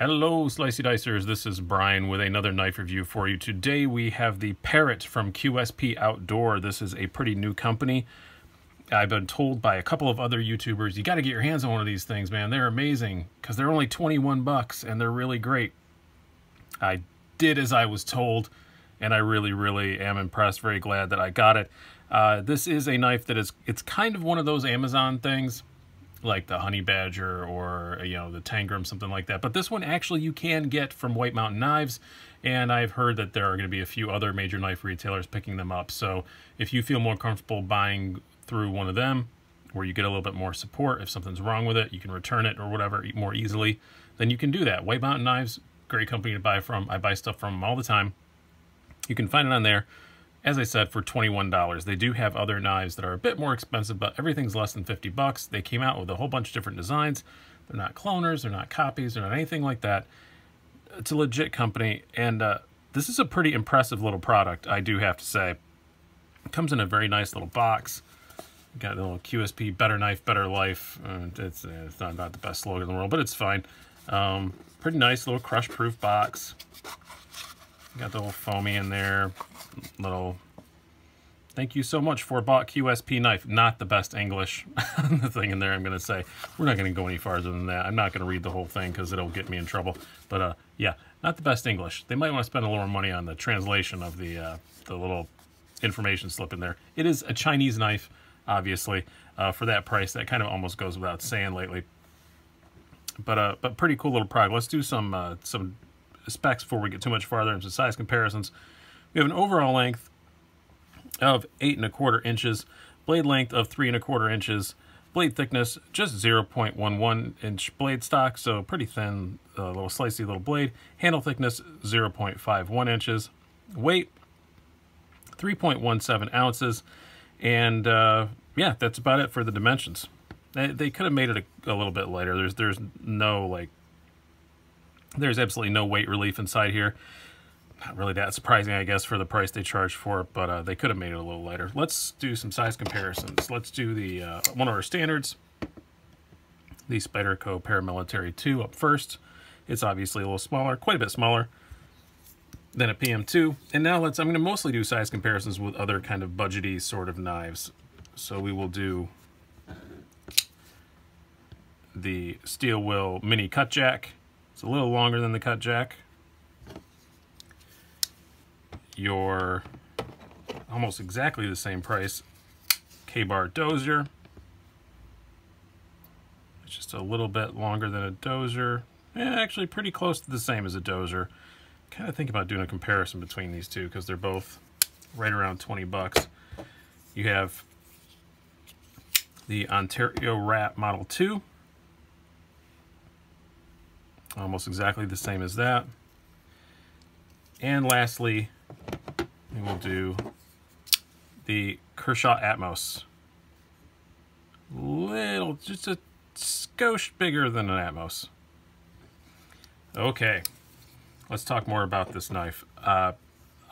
Hello, Slicey Dicers. This is Brian with another knife review for you. Today we have the Parrot from QSP Outdoor. This is a pretty new company. I've been told by a couple of other YouTubers, you got to get your hands on one of these things, man. They're amazing because they're only 21 bucks and they're really great. I did as I was told, and I really, really am impressed. Very glad that I got it. Uh, this is a knife that is, it's kind of one of those Amazon things like the Honey Badger or you know the Tangram, something like that. But this one actually you can get from White Mountain Knives, and I've heard that there are going to be a few other major knife retailers picking them up. So if you feel more comfortable buying through one of them, where you get a little bit more support, if something's wrong with it, you can return it or whatever more easily, then you can do that. White Mountain Knives, great company to buy from. I buy stuff from them all the time. You can find it on there as I said, for $21. They do have other knives that are a bit more expensive, but everything's less than 50 bucks. They came out with a whole bunch of different designs. They're not cloners, they're not copies, they're not anything like that. It's a legit company, and uh, this is a pretty impressive little product, I do have to say. It comes in a very nice little box. Got a little QSP, better knife, better life. Uh, it's, it's not, not the best slogan in the world, but it's fine. Um, pretty nice little crush-proof box. Got the little foamy in there, little thank you so much for bought QSP knife. Not the best English the thing in there, I'm going to say. We're not going to go any farther than that. I'm not going to read the whole thing because it'll get me in trouble. But uh, yeah, not the best English. They might want to spend a little more money on the translation of the, uh, the little information slip in there. It is a Chinese knife, obviously. Uh, for that price, that kind of almost goes without saying lately. But uh, but pretty cool little product. Let's do some uh, some specs before we get too much farther into size comparisons. We have an overall length of eight and a quarter inches, blade length of three and a quarter inches, blade thickness just 0.11 inch blade stock, so pretty thin, uh, little slicey little blade. Handle thickness 0.51 inches, weight 3.17 ounces, and uh, yeah, that's about it for the dimensions. They, they could have made it a, a little bit lighter. There's there's no like there's absolutely no weight relief inside here. Not really that surprising, I guess, for the price they charged for it, but uh, they could have made it a little lighter. Let's do some size comparisons. Let's do the uh, one of our standards, the Spyderco Paramilitary 2 up first. It's obviously a little smaller, quite a bit smaller than a PM2. And now let's, I'm going to mostly do size comparisons with other kind of budgety sort of knives. So we will do the Steel Will Mini Cut Jack it's a little longer than the cut jack. Your almost exactly the same price Ka-Bar Dozier. It's just a little bit longer than a Dozier. Yeah, actually pretty close to the same as a Dozier. Kind of think about doing a comparison between these two because they're both right around 20 bucks. You have the Ontario Rat Model 2 almost exactly the same as that. And lastly, we will do the Kershaw Atmos. Little, just a skosh bigger than an Atmos. Okay, let's talk more about this knife. Uh,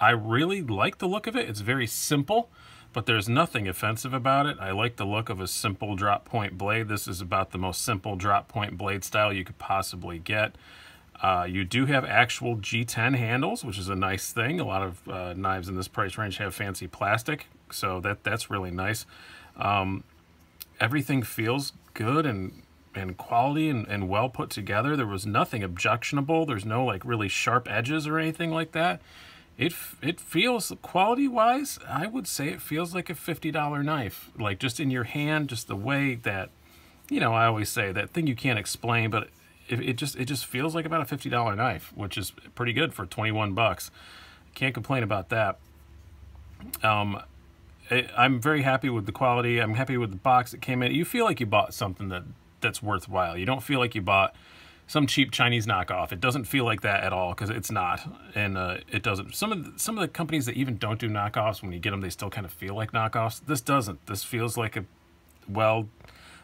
I really like the look of it. It's very simple but there's nothing offensive about it. I like the look of a simple drop point blade. This is about the most simple drop point blade style you could possibly get. Uh, you do have actual G10 handles, which is a nice thing. A lot of uh, knives in this price range have fancy plastic, so that that's really nice. Um, everything feels good and and quality and, and well put together. There was nothing objectionable. There's no like really sharp edges or anything like that it it feels quality wise i would say it feels like a $50 knife like just in your hand just the way that you know i always say that thing you can't explain but it, it just it just feels like about a $50 knife which is pretty good for 21 bucks can't complain about that um i'm very happy with the quality i'm happy with the box that came in you feel like you bought something that that's worthwhile you don't feel like you bought some cheap Chinese knockoff. It doesn't feel like that at all because it's not, and uh, it doesn't. Some of the, some of the companies that even don't do knockoffs, when you get them, they still kind of feel like knockoffs. This doesn't. This feels like a well,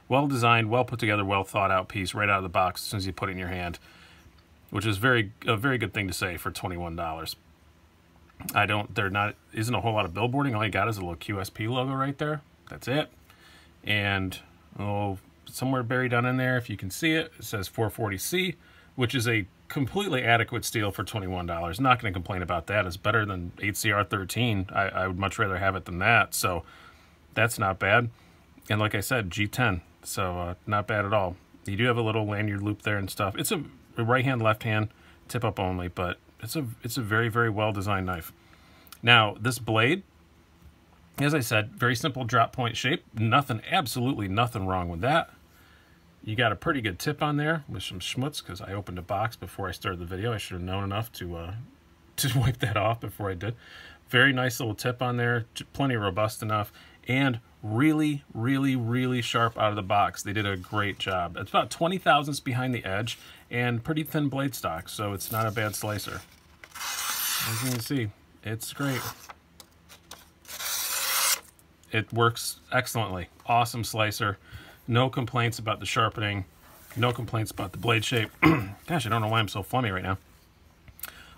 well designed, well put together, well thought out piece right out of the box as soon as you put it in your hand, which is very a very good thing to say for twenty one dollars. I don't. There not isn't a whole lot of billboarding. All you got is a little QSP logo right there. That's it, and oh somewhere buried down in there, if you can see it, it says 440C, which is a completely adequate steel for $21. Not going to complain about that. It's better than 8CR13. I, I would much rather have it than that. So that's not bad. And like I said, G10. So uh, not bad at all. You do have a little lanyard loop there and stuff. It's a right hand, left hand, tip up only, but it's a it's a very very well designed knife. Now this blade, as I said, very simple drop point shape. Nothing, absolutely nothing wrong with that. You got a pretty good tip on there with some schmutz because I opened a box before I started the video. I should have known enough to uh, to wipe that off before I did. Very nice little tip on there, plenty robust enough, and really, really, really sharp out of the box. They did a great job. It's about 20 thousandths behind the edge and pretty thin blade stock, so it's not a bad slicer. As you can see, it's great. It works excellently. Awesome slicer. No complaints about the sharpening. No complaints about the blade shape. Gosh, I don't know why I'm so flummy right now.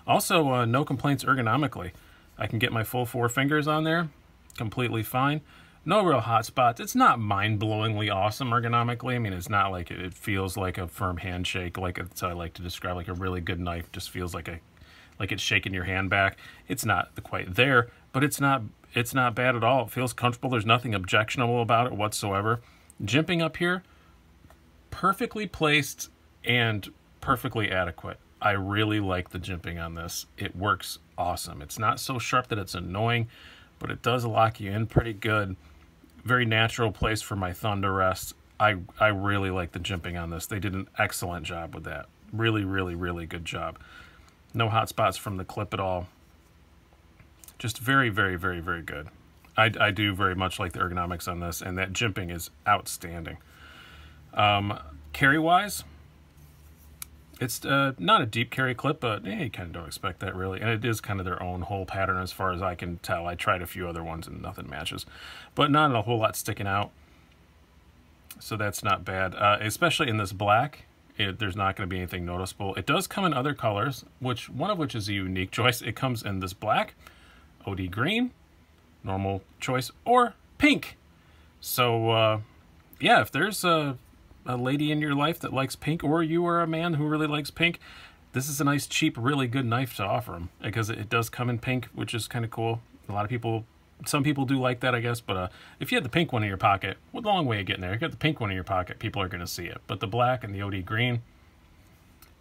Also, uh, no complaints ergonomically. I can get my full four fingers on there completely fine. No real hot spots. It's not mind-blowingly awesome ergonomically. I mean, it's not like it, feels like a firm handshake, like it's, I like to describe, like a really good knife just feels like a like it's shaking your hand back. It's not quite there, but it's not it's not bad at all. It feels comfortable. There's nothing objectionable about it whatsoever. Jimping up here, perfectly placed and perfectly adequate. I really like the jimping on this. It works awesome. It's not so sharp that it's annoying, but it does lock you in pretty good very natural place for my thumb to rest. I, I really like the jimping on this. They did an excellent job with that. Really, really, really good job. No hot spots from the clip at all. Just very, very, very, very good. I, I do very much like the ergonomics on this, and that jimping is outstanding. Um, Carry-wise, it's uh, not a deep carry clip, but eh, kind of don't expect that really. And it is kind of their own whole pattern as far as I can tell. I tried a few other ones and nothing matches. But not a whole lot sticking out. So that's not bad. Uh, especially in this black, it, there's not going to be anything noticeable. It does come in other colors, which one of which is a unique choice. It comes in this black, OD green, normal choice, or pink. So, uh, yeah, if there's a a lady in your life that likes pink, or you are a man who really likes pink, this is a nice, cheap, really good knife to offer them because it does come in pink, which is kind of cool. A lot of people, some people do like that, I guess. But uh, if you had the pink one in your pocket, well, long way of getting there. If you got the pink one in your pocket, people are going to see it. But the black and the OD green,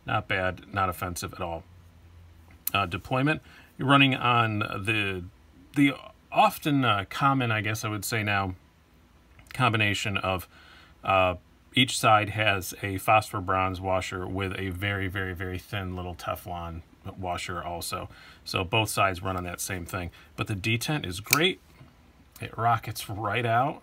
not bad, not offensive at all. Uh, deployment, you're running on the the often uh, common, I guess I would say now, combination of uh, each side has a phosphor bronze washer with a very, very, very thin little Teflon washer also. So both sides run on that same thing. But the detent is great. It rockets right out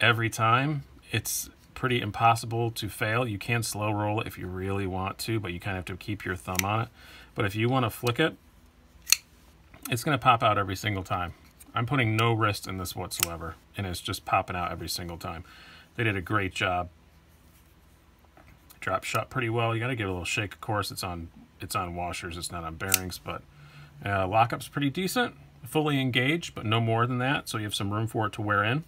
every time. It's pretty impossible to fail. You can slow roll it if you really want to, but you kind of have to keep your thumb on it. But if you want to flick it, it's going to pop out every single time. I'm putting no wrist in this whatsoever, and it's just popping out every single time. They did a great job. Drop shot pretty well. You got to give it a little shake. Of course, it's on it's on washers. It's not on bearings, but uh, lockup's pretty decent. Fully engaged, but no more than that. So you have some room for it to wear in,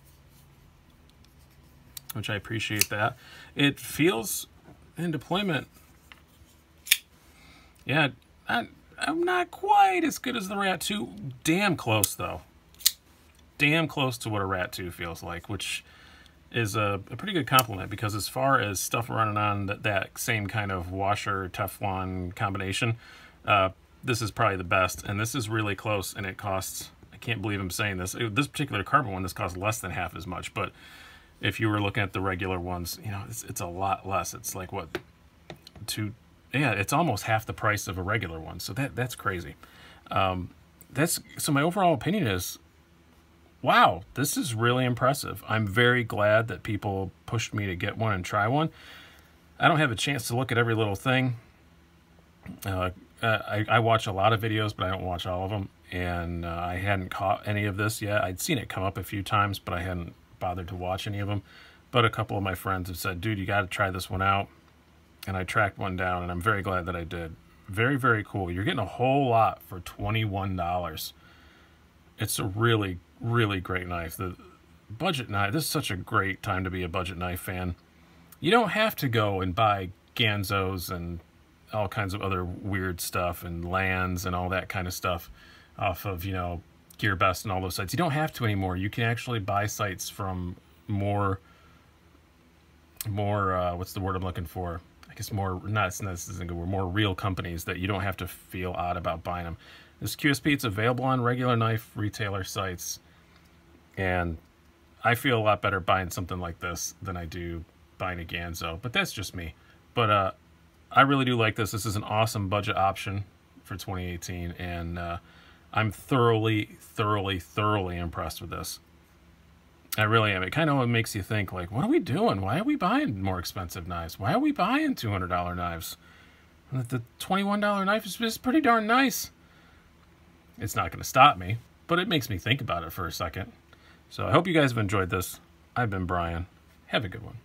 which I appreciate that. It feels in deployment. Yeah, I, I'm not quite as good as the Rat 2. Damn close, though. Damn close to what a Rat 2 feels like, which is a, a, pretty good compliment because as far as stuff running on that, that same kind of washer Teflon combination, uh, this is probably the best. And this is really close and it costs, I can't believe I'm saying this, this particular carbon one, this costs less than half as much. But if you were looking at the regular ones, you know, it's, it's a lot less. It's like what, two, yeah, it's almost half the price of a regular one. So that that's crazy. Um, that's so my overall opinion is wow, this is really impressive. I'm very glad that people pushed me to get one and try one. I don't have a chance to look at every little thing. Uh, uh, I, I, watch a lot of videos, but I don't watch all of them. And uh, I hadn't caught any of this yet. I'd seen it come up a few times, but I hadn't bothered to watch any of them. But a couple of my friends have said, dude, you got to try this one out. And I tracked one down, and I'm very glad that I did. Very, very cool. You're getting a whole lot for $21. It's a really really great knife. The budget knife, this is such a great time to be a budget knife fan. You don't have to go and buy Ganzos and all kinds of other weird stuff and lands and all that kind of stuff off of, you know, GearBest and all those sites. You don't have to anymore. You can actually buy sites from more, more, uh, what's the word I'm looking for? I guess more, not, this isn't good, more real companies that you don't have to feel odd about buying them. This QSP, it's available on regular knife retailer sites. And I feel a lot better buying something like this than I do buying a Ganzo. But that's just me. But uh, I really do like this. This is an awesome budget option for 2018. And uh, I'm thoroughly, thoroughly, thoroughly impressed with this. I really am. It kind of makes you think, like, what are we doing? Why are we buying more expensive knives? Why are we buying $200 knives? The $21 knife is pretty darn nice. It's not going to stop me, but it makes me think about it for a second. So I hope you guys have enjoyed this. I've been Brian. Have a good one.